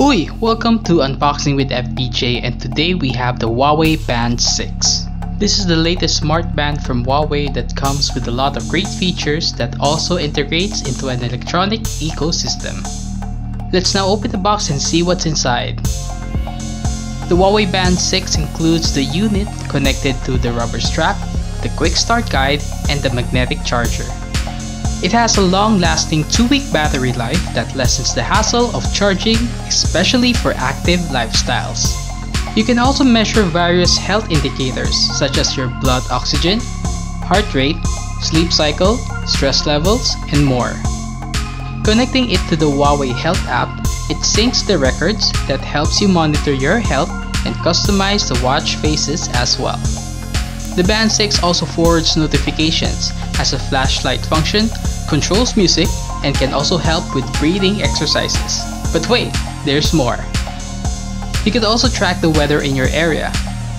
Oi! Welcome to Unboxing with FPJ and today we have the Huawei Band 6. This is the latest smart band from Huawei that comes with a lot of great features that also integrates into an electronic ecosystem. Let's now open the box and see what's inside. The Huawei Band 6 includes the unit connected to the rubber strap, the quick start guide, and the magnetic charger. It has a long-lasting 2-week battery life that lessens the hassle of charging, especially for active lifestyles. You can also measure various health indicators such as your blood oxygen, heart rate, sleep cycle, stress levels, and more. Connecting it to the Huawei Health app, it syncs the records that helps you monitor your health and customize the watch faces as well. The Band 6 also forwards notifications, has a flashlight function, controls music, and can also help with breathing exercises. But wait, there's more. You can also track the weather in your area.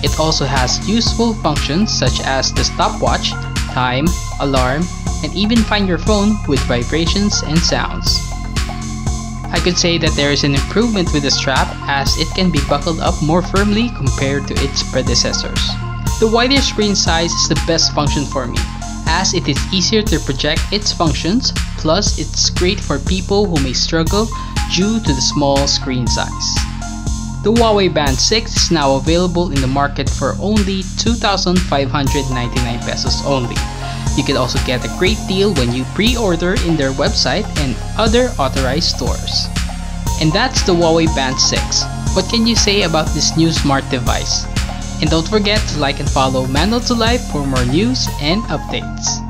It also has useful functions such as the stopwatch, time, alarm, and even find your phone with vibrations and sounds. I could say that there is an improvement with the strap as it can be buckled up more firmly compared to its predecessors. The wider screen size is the best function for me, as it is easier to project its functions, plus it's great for people who may struggle due to the small screen size. The Huawei Band 6 is now available in the market for only 2,599 pesos only. You can also get a great deal when you pre-order in their website and other authorized stores. And that's the Huawei Band 6. What can you say about this new smart device? And don't forget to like and follow Manual to Lyf for more news and updates.